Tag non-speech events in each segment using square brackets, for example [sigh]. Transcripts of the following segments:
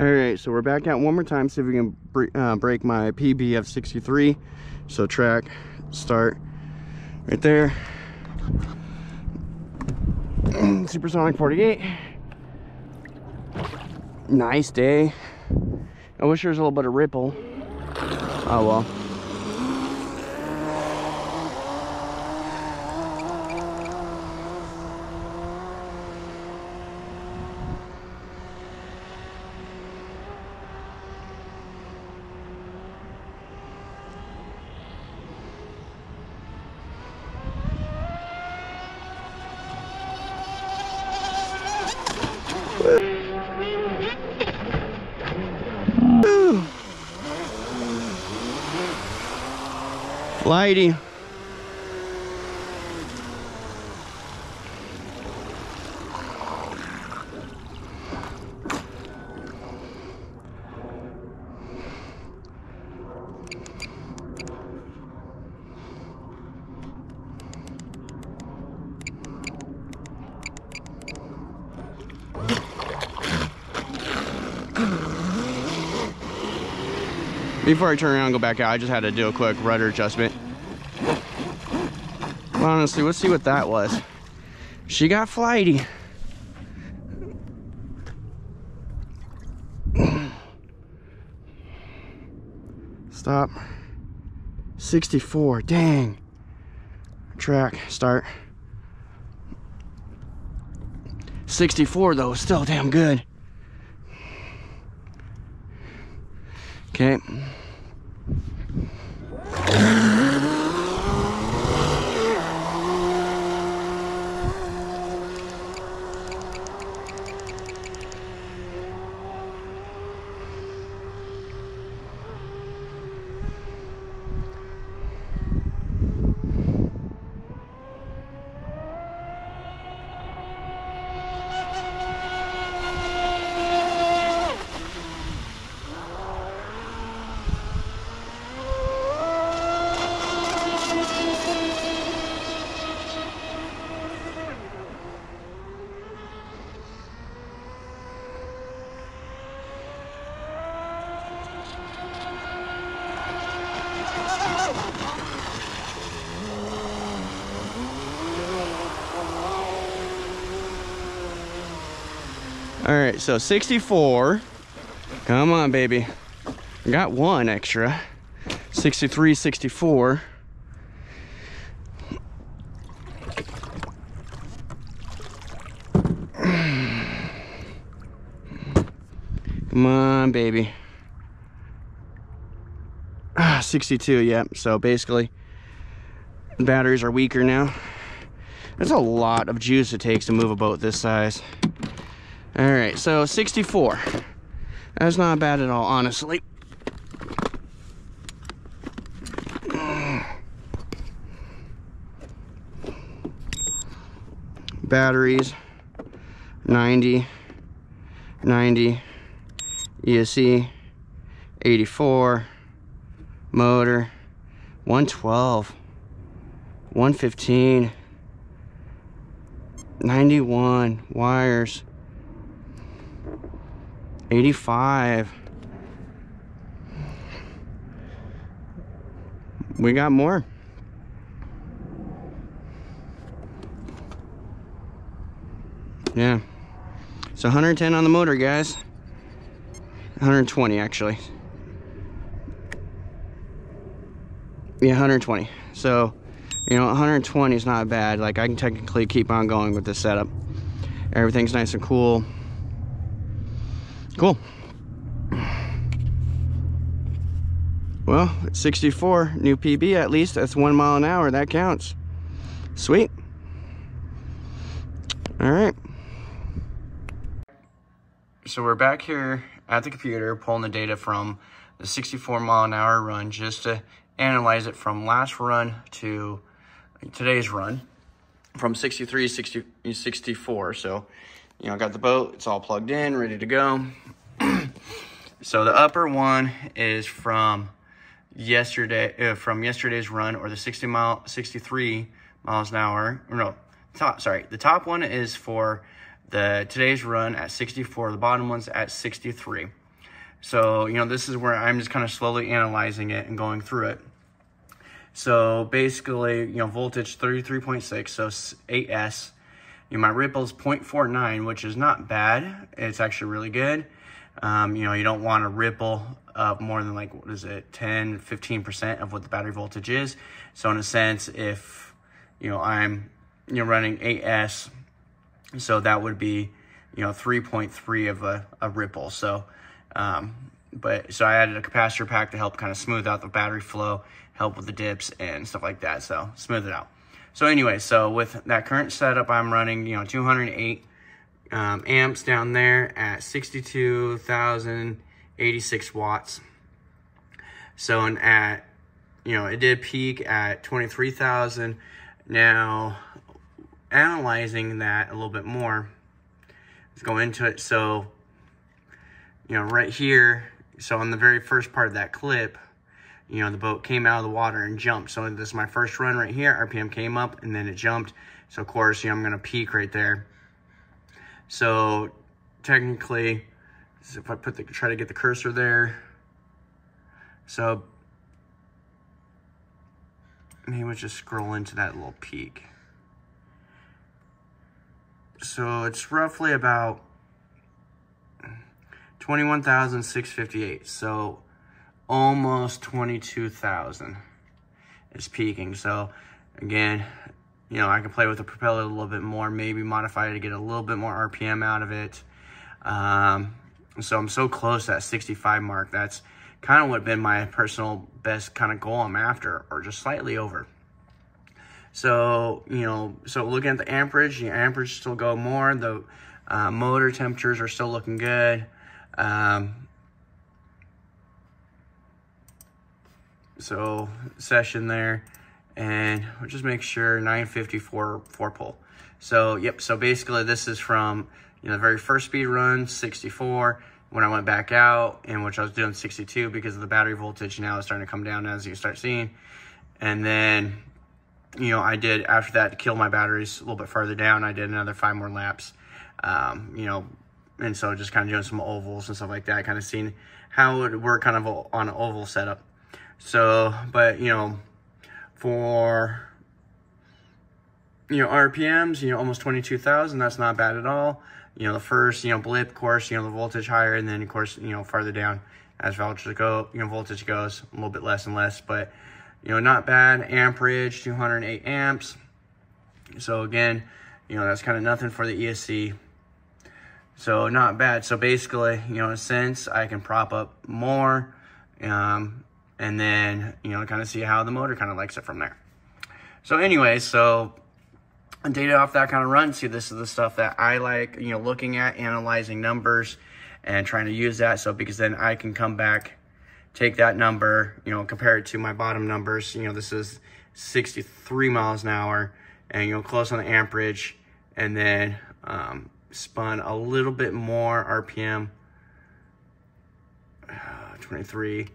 All right, so we're back out one more time, see if we can uh, break my PB of 63. So track, start, right there. [clears throat] Supersonic 48. Nice day. I wish there was a little bit of ripple. Oh well. Lighty. Before I turn around and go back out, I just had to do a quick rudder adjustment. Honestly, let's see what that was. She got flighty. Stop. 64, dang. Track, start. 64 though, still damn good. Okay. Right, so 64. Come on, baby. I got one extra. 63, 64. Come on, baby. Ah, 62, yep. Yeah. So basically, the batteries are weaker now. There's a lot of juice it takes to move a boat this size. All right, so 64. That's not bad at all, honestly. Batteries, 90, 90, ESC, 84, motor, 112, 115, 91, wires, 85. We got more. Yeah. So 110 on the motor, guys. 120, actually. Yeah, 120. So, you know, 120 is not bad. Like, I can technically keep on going with this setup. Everything's nice and cool. Cool. Well, 64, new PB at least. That's one mile an hour. That counts. Sweet. All right. So we're back here at the computer pulling the data from the 64 mile an hour run just to analyze it from last run to today's run from 63 60, 64. So you know, I got the boat, it's all plugged in, ready to go. [clears throat] so the upper one is from yesterday, uh, from yesterday's run, or the 60 mile, 63 miles an hour. No, top, sorry, the top one is for the today's run at 64. The bottom one's at 63. So, you know, this is where I'm just kind of slowly analyzing it and going through it. So basically, you know, voltage 33.6, so 8S. You know, my ripple is 0.49, which is not bad. It's actually really good. Um, you know, you don't want a ripple of more than like, what is it, 10, 15% of what the battery voltage is. So in a sense, if, you know, I'm, you know, running 8S, so that would be, you know, 3.3 of a, a ripple. So, um, but, so I added a capacitor pack to help kind of smooth out the battery flow, help with the dips and stuff like that. So smooth it out. So anyway, so with that current setup, I'm running, you know, 208 um, amps down there at 62,086 watts. So and at, you know, it did peak at 23,000. Now, analyzing that a little bit more, let's go into it. So, you know, right here, so on the very first part of that clip, you know, the boat came out of the water and jumped. So this is my first run right here. RPM came up and then it jumped. So of course, you know, I'm going to peak right there. So technically, if I put the, try to get the cursor there. So maybe we'll just scroll into that little peak. So it's roughly about 21,658. So almost 22,000 is peaking. So again, you know, I can play with the propeller a little bit more, maybe modify it to get a little bit more RPM out of it. Um, so I'm so close to that 65 mark. That's kind of what been my personal best kind of goal I'm after, or just slightly over. So, you know, so looking at the amperage, the amperage still go more. The uh, motor temperatures are still looking good. Um, So session there and we'll just make sure 954 four pole. So yep, so basically this is from you know the very first speed run 64 when I went back out and which I was doing 62 because of the battery voltage now is starting to come down as you start seeing. And then you know I did after that to kill my batteries a little bit further down I did another five more laps. Um, you know and so just kind of doing some ovals and stuff like that kind of seeing how it work kind of on an oval setup. So, but, you know, for, you know, RPMs, you know, almost 22,000, that's not bad at all. You know, the first, you know, blip, course, you know, the voltage higher, and then, of course, you know, farther down as voltage go, you know, voltage goes, a little bit less and less, but, you know, not bad. Amperage, 208 amps. So, again, you know, that's kind of nothing for the ESC. So, not bad. So, basically, you know, since I can prop up more, um, and then, you know, kind of see how the motor kind of likes it from there. So anyway, so I data off that kind of run, see this is the stuff that I like, you know, looking at, analyzing numbers and trying to use that. So because then I can come back, take that number, you know, compare it to my bottom numbers. You know, this is 63 miles an hour and, you know, close on the amperage and then um, spun a little bit more RPM, uh, [sighs] 23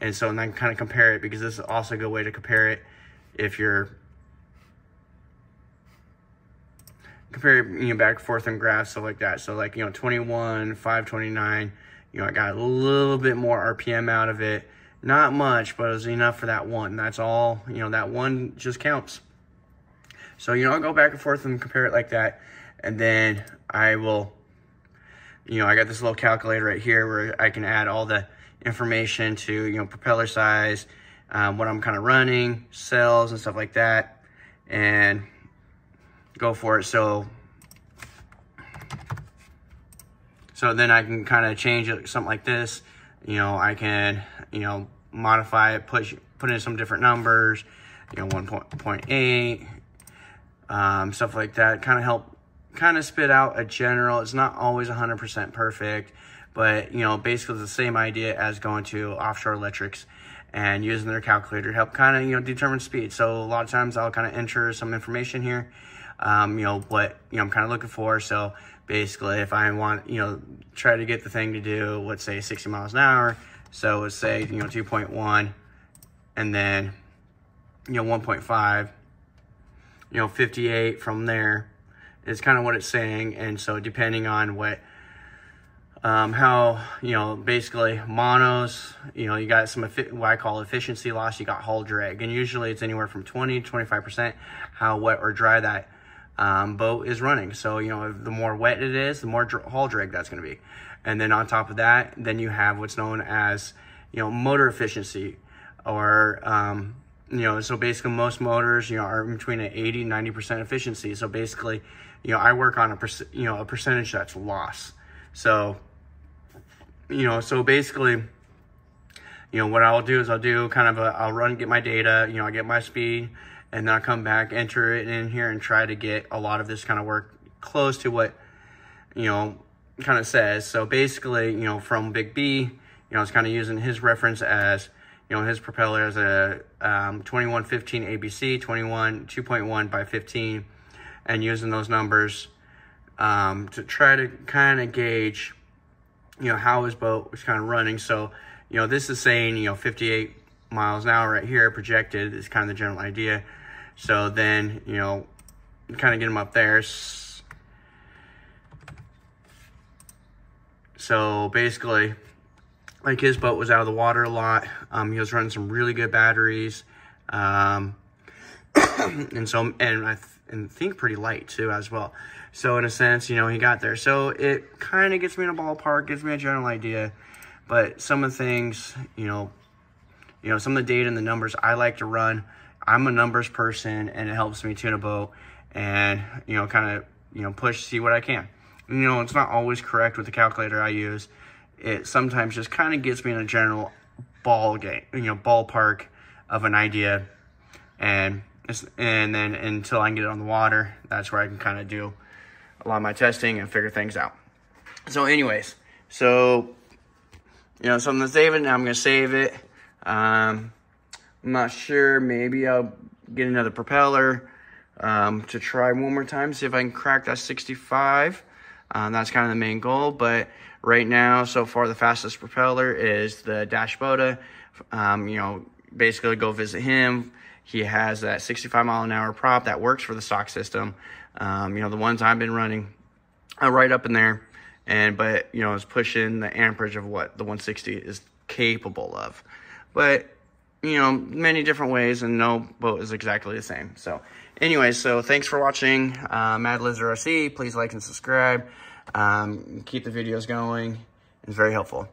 and so and then kind of compare it because this is also a good way to compare it if you're compare you know back and forth and graphs stuff like that. So like you know 21, 529, you know I got a little bit more RPM out of it. Not much, but it was enough for that one. That's all, you know, that one just counts. So, you know, I'll go back and forth and compare it like that. And then I will, you know, I got this little calculator right here where I can add all the information to, you know, propeller size, um, what I'm kind of running, cells and stuff like that, and go for it. So, so then I can kind of change it, something like this. You know, I can, you know, modify it, push, put in some different numbers, you know, 1.8, um, stuff like that. Kind of help, kind of spit out a general. It's not always 100% perfect. But, you know, basically the same idea as going to offshore electrics and using their calculator to help kind of, you know, determine speed. So a lot of times I'll kind of enter some information here, um, you know, what, you know, I'm kind of looking for. So basically if I want, you know, try to get the thing to do, let's say 60 miles an hour. So let's say, you know, 2.1 and then, you know, 1.5, you know, 58 from there is kind of what it's saying. And so depending on what, um, how, you know, basically monos, you know, you got some, what I call efficiency loss, you got hull drag. And usually it's anywhere from 20 to 25% how wet or dry that um, boat is running. So, you know, the more wet it is, the more dr hull drag that's going to be. And then on top of that, then you have what's known as, you know, motor efficiency or, um, you know, so basically most motors, you know, are between an 80 90% efficiency. So basically, you know, I work on a, you know, a percentage that's loss. So, you know, so basically, you know, what I'll do is I'll do kind of a, I'll run, get my data, you know, I get my speed, and then I come back, enter it in here and try to get a lot of this kind of work close to what, you know, kind of says. So basically, you know, from Big B, you know, it's kind of using his reference as, you know, his propeller as a um, 2115 ABC, 21 2.1 by 15, and using those numbers um, to try to kind of gauge, you know, how his boat was kind of running. So, you know, this is saying, you know, 58 miles an hour right here projected is kind of the general idea. So then, you know, kind of get him up there. So basically, like his boat was out of the water a lot. Um, he was running some really good batteries. Um, [coughs] and so, and I th and think pretty light too as well. So in a sense, you know, he got there. So it kind of gets me in a ballpark, gives me a general idea. But some of the things, you know, you know, some of the data and the numbers I like to run. I'm a numbers person, and it helps me tune a boat and you know, kind of you know, push see what I can. You know, it's not always correct with the calculator I use. It sometimes just kind of gets me in a general ball game, you know, ballpark of an idea, and and then until I can get it on the water, that's where I can kind of do a lot of my testing and figure things out. So anyways, so, you know, so I'm to save it. Now I'm to save it. Um, I'm not sure. Maybe I'll get another propeller um, to try one more time, see if I can crack that 65. Um, that's kind of the main goal. But right now, so far, the fastest propeller is the Dash Boda. Um, you know, basically go visit him. He has that 65 mile an hour prop that works for the stock system. Um, you know, the ones I've been running are right up in there. And, but, you know, it's pushing the amperage of what the 160 is capable of. But, you know, many different ways and no boat is exactly the same. So, anyway, so thanks for watching uh, Mad Lizard RC. Please like and subscribe. Um, keep the videos going. It's very helpful.